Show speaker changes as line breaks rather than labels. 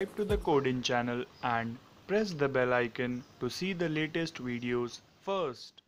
Subscribe to the Coding channel and press the bell icon to see the latest videos first.